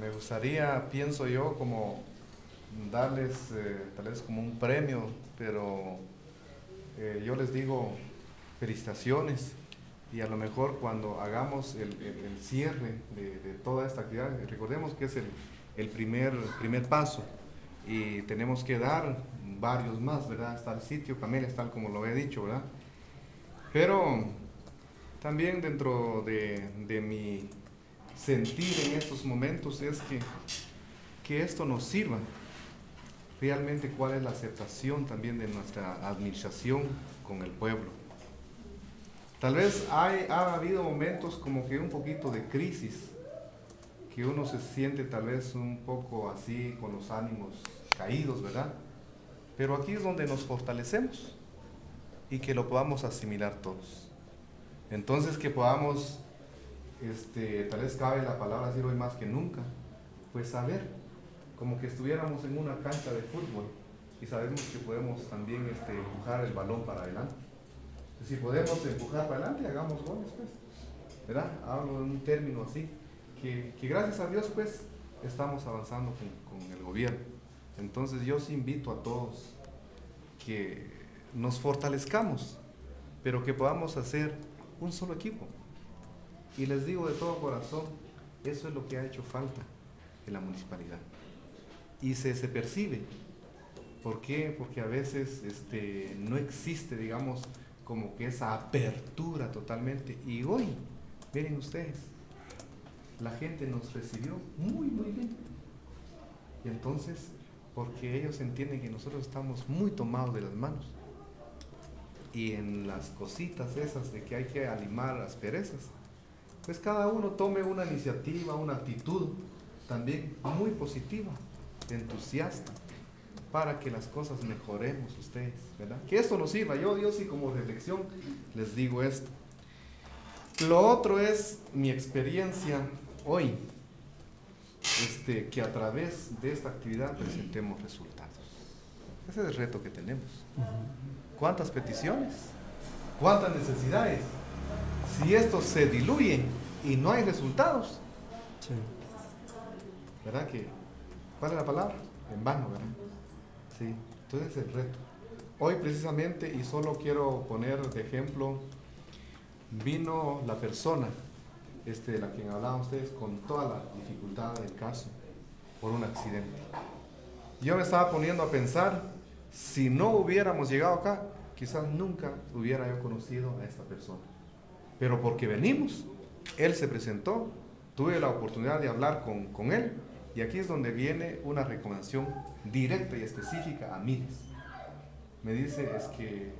me gustaría, pienso yo, como darles eh, tal vez como un premio, pero eh, yo les digo felicitaciones y a lo mejor cuando hagamos el, cierre de, toda esta actividad, recordemos que es el, el, primer, primer paso y tenemos que dar varios más, ¿verdad? Está el sitio, Camelia, tal como lo he dicho, ¿verdad? Pero también dentro de, de mi sentir en estos momentos es que, que esto nos sirva realmente cuál es la aceptación también de nuestra administración con el pueblo. Tal vez hay, ha habido momentos como que un poquito de crisis, que uno se siente tal vez un poco así con los ánimos caídos, ¿verdad? Pero aquí es donde nos fortalecemos y que lo podamos asimilar todos. Entonces que podamos, este, tal vez cabe la palabra decir hoy más que nunca, pues saber, como que estuviéramos en una cancha de fútbol y sabemos que podemos también este, empujar el balón para adelante. Si podemos empujar para adelante, hagamos goles, pues. ¿Verdad? Hablo en un término así, que, gracias a Dios, pues, estamos avanzando con, con el gobierno. Entonces yo os invito a todos que nos fortalezcamos, pero que podamos hacer un solo equipo. Y les digo de todo corazón, eso es lo que ha hecho falta en la municipalidad. Y se, se percibe. ¿Por qué? Porque a veces este, no existe, digamos, como que esa apertura totalmente. Y hoy, miren ustedes, la gente nos recibió muy, muy bien. Y entonces, porque ellos entienden que nosotros estamos muy tomados de las manos y en las cositas esas de que hay que animar las perezas, pues cada uno tome una iniciativa, una actitud también muy positiva, entusiasta, para que las cosas mejoremos ustedes, ¿verdad? Que esto nos sirva. Yo, Dios, y como reflexión les digo esto. Lo otro es mi experiencia hoy, este, que a través de esta actividad presentemos resultados. Ese es el reto que tenemos. ¿Cuántas peticiones? ¿Cuántas necesidades? Si esto se diluye y no hay resultados, ¿verdad que? ¿Cuál es la palabra? En vano, ¿verdad? Sí, entonces es el reto. Hoy precisamente, y solo quiero poner de ejemplo, vino la persona este, de la que hablaban ustedes con toda la dificultad del caso por un accidente. Yo me estaba poniendo a pensar si no hubiéramos llegado acá, quizás nunca hubiera yo conocido a esta persona. Pero porque venimos, él se presentó, tuve la oportunidad de hablar con, con él y aquí es donde viene una recomendación directa y específica a mí. Me dice, es que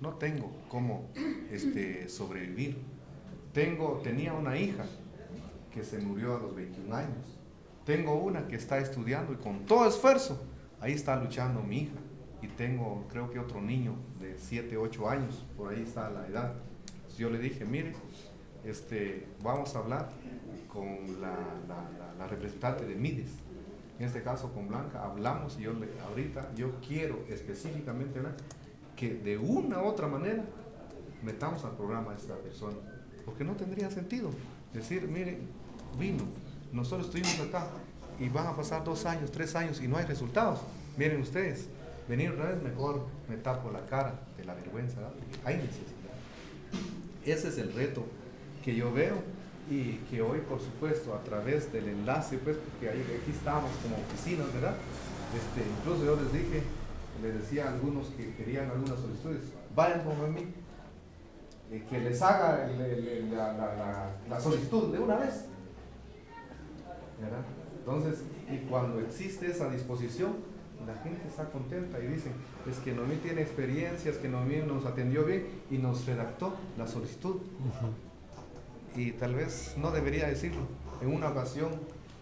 no tengo cómo este, sobrevivir. Tengo, tenía una hija que se murió a los 21 años. Tengo una que está estudiando y con todo esfuerzo, ahí está luchando mi hija y tengo creo que otro niño de 7, 8 años, por ahí está la edad. yo le dije, mire, este, vamos a hablar con la, la, representante de MIDES, en este caso con Blanca, hablamos y yo le, ahorita yo quiero específicamente que de una u otra manera metamos al programa a esta persona, porque no tendría sentido decir, mire, vino, nosotros estuvimos acá y van a pasar dos años, tres años y no hay resultados. Miren ustedes, venir otra vez, mejor me tapo la cara de la vergüenza, hay necesidad. Ese es el reto que yo veo y que hoy, por supuesto, a través del enlace, pues, porque aquí estábamos como oficinas, ¿verdad? Este, incluso yo les dije, les decía a algunos que querían algunas solicitudes, vayan con mí, eh, que les haga la, solicitud de una vez. ¿verdad? Entonces, y cuando existe esa disposición, la gente está contenta y dicen, es que Noemí tiene experiencias, que Noemí nos atendió bien y nos redactó la solicitud. Y tal vez no debería decirlo. En una ocasión,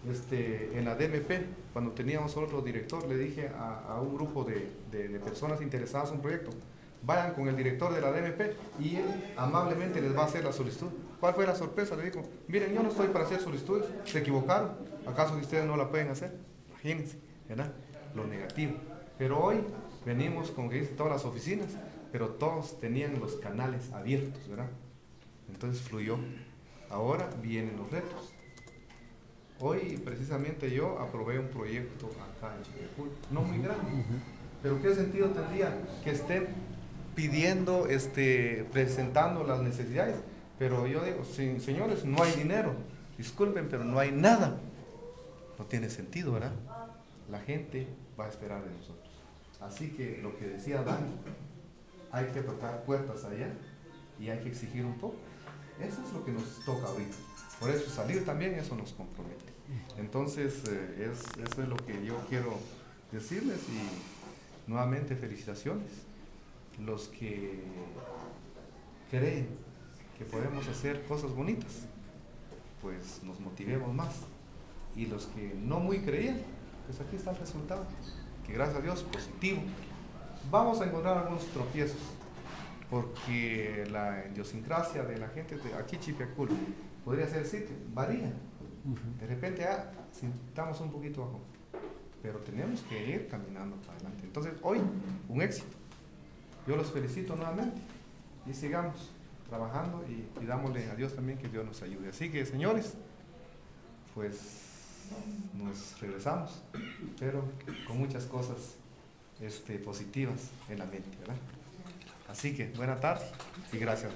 este, en la DMP, cuando teníamos otro director, le dije a, un grupo de, de, personas interesadas en un proyecto, vayan con el director de la DMP y él amablemente les va a hacer la solicitud. ¿Cuál fue la sorpresa? Le dijo, miren, yo no estoy para hacer solicitudes, se equivocaron, ¿acaso ustedes no la pueden hacer? Imagínense, ¿verdad? lo negativo. Pero hoy venimos, como que todas las oficinas, pero todos tenían los canales abiertos, ¿verdad? Entonces fluyó. Ahora vienen los retos. Hoy precisamente yo aprobé un proyecto acá en Chiquipul, no muy grande, pero ¿qué sentido tendría que estén pidiendo, este, presentando las necesidades? Pero yo digo, señores, no hay dinero, disculpen, pero no hay nada. No tiene sentido, ¿verdad? La gente va a esperar de nosotros. Así que lo que decía Dani, hay que tocar puertas allá y hay que exigir un poco. Eso es lo que nos toca ahorita. Por eso salir también, eso nos compromete. Entonces, eh, eso es lo que yo quiero decirles y nuevamente felicitaciones. Los que creen que podemos hacer cosas bonitas, pues nos motivemos más. Y los que no muy creían, pues aquí está el resultado, que gracias a Dios, positivo. Vamos a encontrar algunos tropiezos, porque la idiosincrasia de la gente de aquí Chipiacul podría ser el sitio, varía. De repente ah, estamos un poquito bajo, pero tenemos que ir caminando para adelante. Entonces, hoy, un éxito. Yo los felicito nuevamente y sigamos trabajando y pidámosle a Dios también que Dios nos ayude. Así que, señores, pues nos regresamos, pero con muchas cosas este, positivas en la mente, ¿verdad? Así que, buena tarde y gracias.